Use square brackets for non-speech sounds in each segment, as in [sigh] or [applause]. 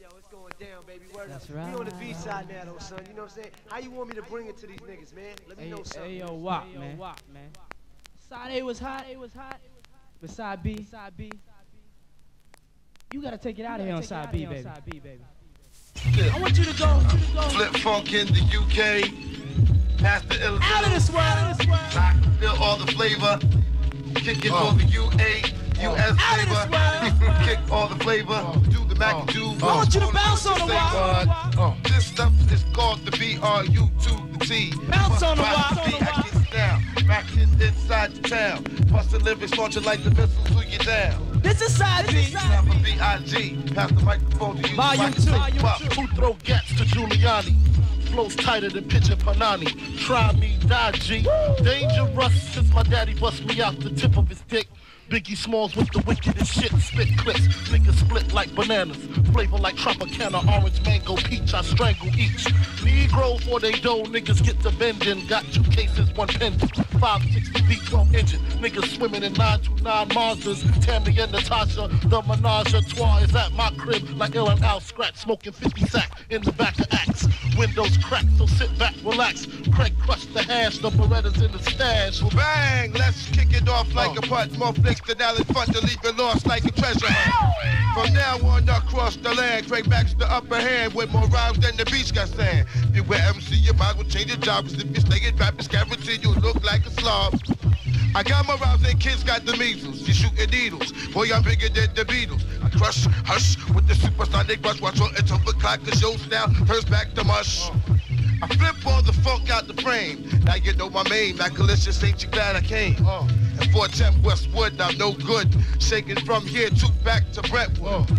Yo, it's going down, baby. Word That's up. right. We on the B side now, though, son. You know what I'm saying? How you want me to bring it to these niggas, man? Let me Hey, know something. hey, yo, WAP, man. man. Side A was hot, A was hot. But side B, side B. You gotta take it out of here on side B, baby. I want you to go, you to go Flip funk in the UK. Pass the out of this world, out of this world. I feel all the flavor. Kick it Uh. for the UA, US Out of this flavor. world. [laughs] Kick all the flavor. Do Mac oh. do. I want you to bounce on the Say wall. Uh, oh. This stuff is called the BRU to the T. Bounce on the Bust wall. the I get down. Back inside the town. Bust the lyrics, launching like the missiles to you down. This is side B. Time for B.I.G. Pass the microphone to you. Volume Mic- two. Volume Volume two. Who throw gats to Giuliani? Flows tighter than pitching Panani. Try me, die G. Dangerous since my daddy bust me out the tip of his dick. Biggie Smalls with the wickedest shit, spit clips. Niggas split like bananas. Flavor like Tropicana, orange, mango, peach. I strangle each. Negro for they dough, niggas get to bending. Got two cases, one pending. 560 V12 engine. Niggas swimming in 929 Mazdas. Tammy and Natasha, the menage a trois is at my crib like Ill and Al Skratch. Smoking 50 sack in the back of Axe. Windows cracked, so sit back, relax. Craig crushed the hash, the Berettas in the stash. Well, bang, let's kick it off like oh. a putt. More flicks than Allen Funt to leave it lost like a treasure hunt. From now on, across the land, Craig backs the upper hand with more rhymes than the beach got sand. If you wear MC, you might as well change your job, cause if you stay in rap, it's guaranteed you look like a slob. I got my rhymes and kids got the measles. You shooting needles. Boy, I'm bigger than the Beatles. I crush, hush, with the supersonic rush. Watch on it's overclock, cause your style turns back to mush. I flip all the funk out the frame. Now you know my name. main. Macalicious, ain't you glad I came? And 410 Westwood, I'm no good. Shaking from here to back to Brentwood.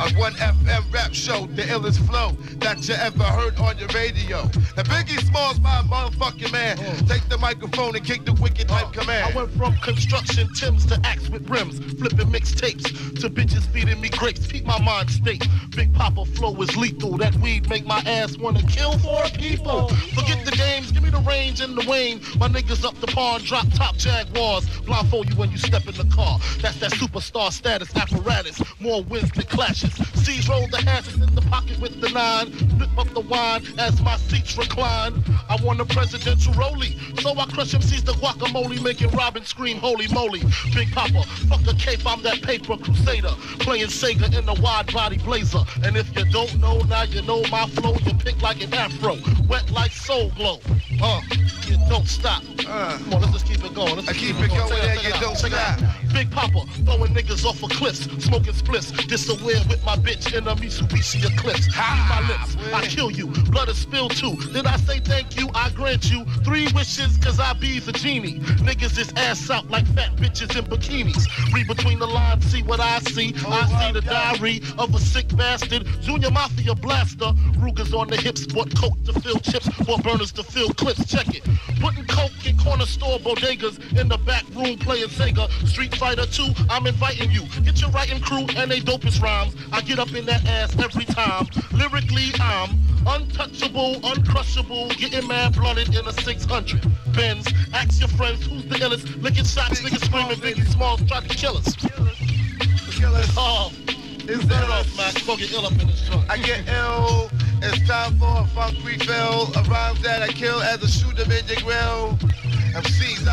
A 1FM rap show, the illest flow that you ever heard on your radio. And Biggie Smalls, my motherfucking man. Take the microphone and kick the wicked type I command. I went from construction Tims to axe with rims, flipping mixtapes to bitches feeding me grapes. Keep my mind state. Big Papa flow is lethal. That weed make my ass wanna kill four people. Forget the games, give me the range and the wane. My niggas up the pond, drop top Jaguars. Blindfold you when you step in the car. That's that superstar status apparatus. More wins than clashes. C's roll the hashes in the pocket with the nine. Flip up the wine as my seats recline. I want a presidential rollie, so I crush MC's the guacamole, making Robin scream, holy moly. Big Papa, fuck a cape, I'm that paper crusader. Playing Sega in a wide body blazer. And if you don't know, now you know my flow. You pick like an afro, wet like Soul Glo. Uh, you don't stop. Uh. Come on, let's just keep it going. Let's I just keep it going and check you don't stop. Big Papa, throwing niggas off of cliffs, smoking spliffs, disaware with my bitch in a Mitsubishi Eclipse. Read my lips, I kill you, blood is spilled too. Did I say thank you? I grant you three wishes, cause I be the genie. Niggas is ass out like fat bitches in bikinis. Read between the lines, see what I see. I see the diary of a sick bastard. Junior Mafia blaster. Rugers on the hips, bought coke to fill chips, bought burners to fill clips. Check it. Putting coke in corner store bodegas in the back room playing Sega. Street Fighter 2, I'm inviting you. Get your writing crew and they dopest rhymes. I get up in that ass every time. Lyrically, I'm untouchable, uncrushable, getting mad blooded in a 600. Benz, ask your friends who's the illest. Licking shots, niggas screaming, Biggie Smalls tried to kill us. Oh, Is set off. Go get ill up in this. I get ill. It's time for a funk refill. A rhyme that I kill as a shooter in the grill.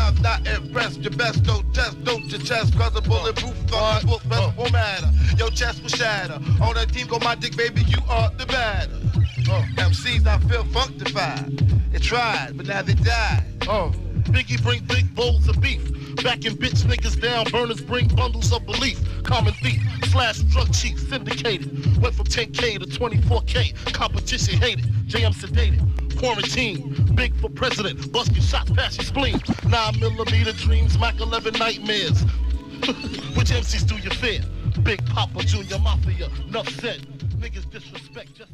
I'm not impressed. Your best don't test, don't your chest. Cause a bulletproof fucking book best won't matter. Your chest will shatter. On that team, go my dick, baby, you are the batter. Uh. MCs, I feel functified. They tried, but now they died. Uh, Biggie bring big bowls of beef. Backing bitch niggas down, burners bring bundles of belief. Common thief, slash drug chief, syndicated. Went from 10K to 24K. Competition hated, JM sedated. Quarantine, big for president. Busting shots past your spleen. 9 millimeter dreams, Mac 11 nightmares. [laughs] Which MCs do you fear? Big Papa Junior Mafia, enough said. Niggas disrespect just